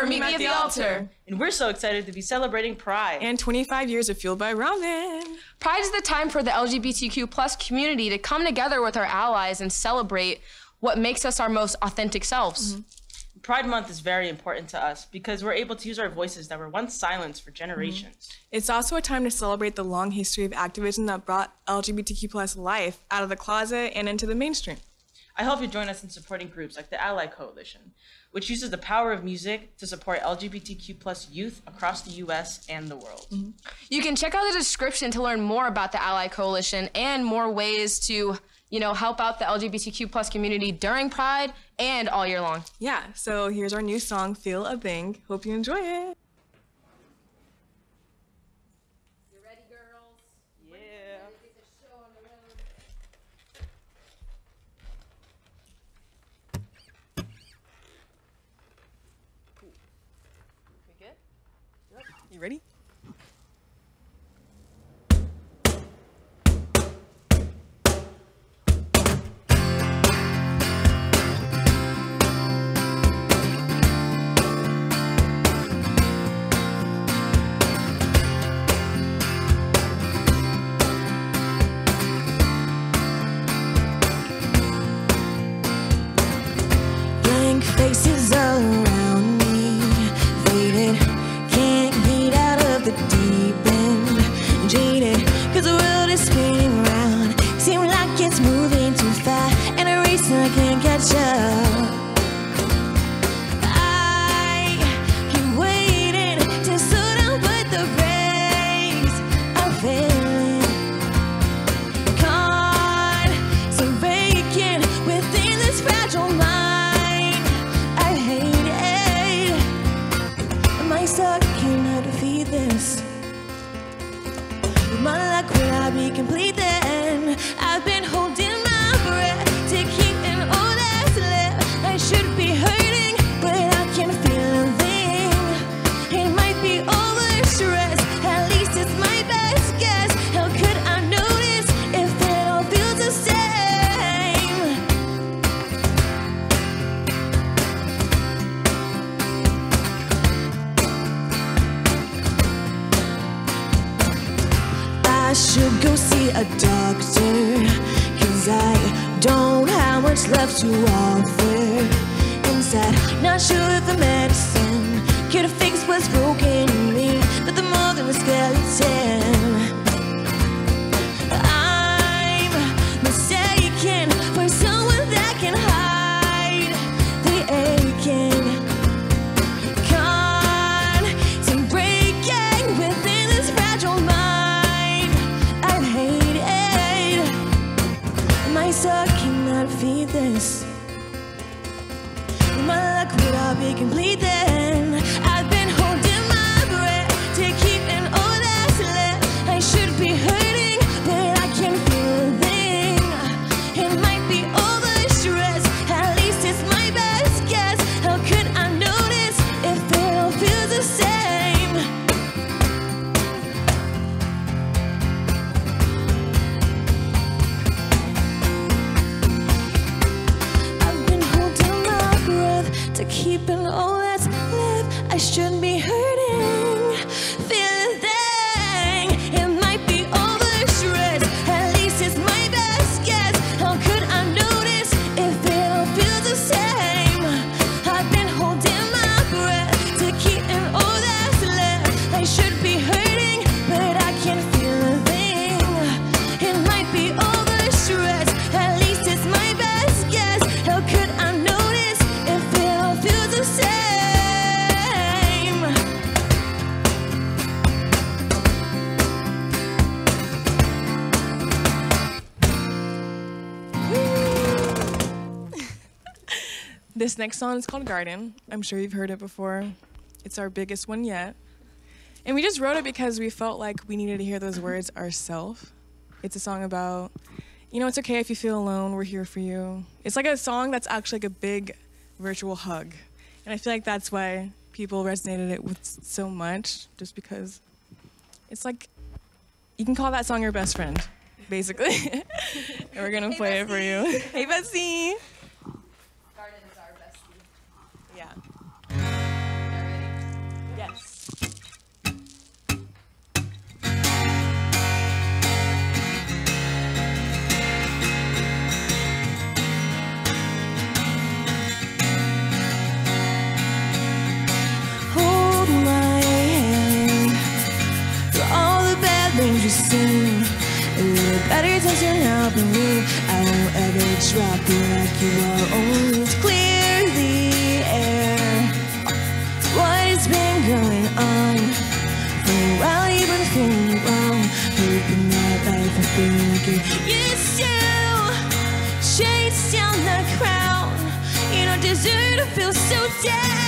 or meet me at the altar. And we're so excited to be celebrating Pride. And 25 years of Fueled by Ramen. Pride is the time for the LGBTQ plus community to come together with our allies and celebrate what makes us our most authentic selves. Mm-hmm. Pride Month is very important to us because we're able to use our voices that were once silenced for generations. Mm-hmm. It's also a time to celebrate the long history of activism that brought LGBTQ plus life out of the closet and into the mainstream. I hope you join us in supporting groups like the Ally Coalition, which uses the power of music to support LGBTQ plus youth across the US and the world. Mm-hmm. You can check out the description to learn more about the Ally Coalition and more ways to you know, help out the LGBTQ plus community during Pride and all year long. Yeah, so here's our new song, Feel a Thing. Hope you enjoy it. You ready, girls? Yeah. We good? Yep. You ready? I can't catch up. go see a doctor Cause I don't have much left to offer Inside, not sure if the medicine could fix what's broken. This next song is called Garden. I'm sure you've heard it before. It's our biggest one yet. And we just wrote it because we felt like we needed to hear those words ourselves. It's a song about, you know, it's okay if you feel alone, we're here for you. It's like a song that's actually like a big virtual hug. And I feel like that's why people resonated it with so much, just because it's like, you can call that song your best friend, basically. and we're gonna hey, play Bessie. it for you. hey, Bessie! Drop you like you are always clear the air. What has been going on? For a while you've been feeling wrong, hoping that life will be like it used to. Chase down the crown, you don't deserve to feel so down.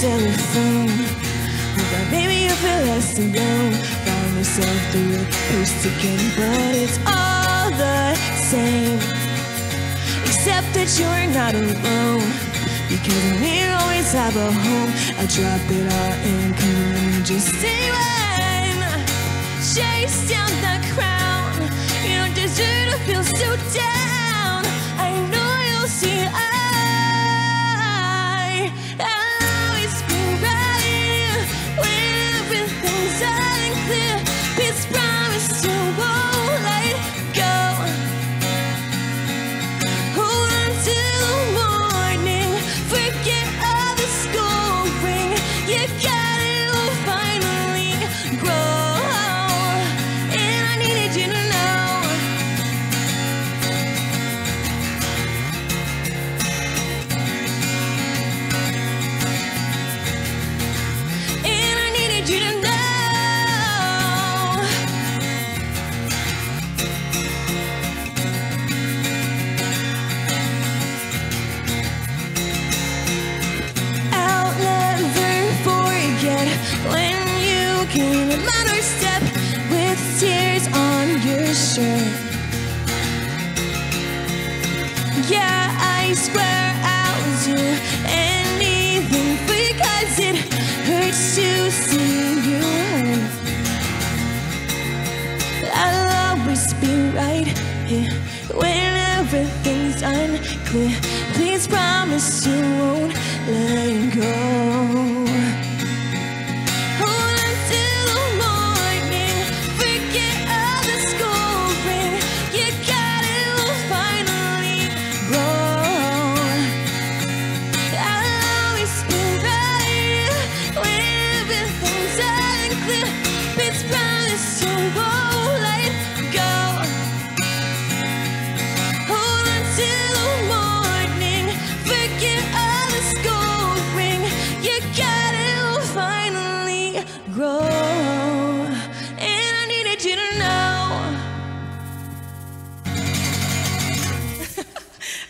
Telephone. That maybe you feel less alone. Find yourself through a post again, but it's all the same. Except that you're not alone. Because we always have a home. I drop it all and come on, just say when. Chase down the crown. You don't deserve to feel so down. Yeah, I swear I'll do anything because it hurts to see you hurt. I'll always be right here when everything's unclear. Please promise you won't let go.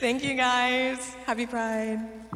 Thank you guys. Happy Pride.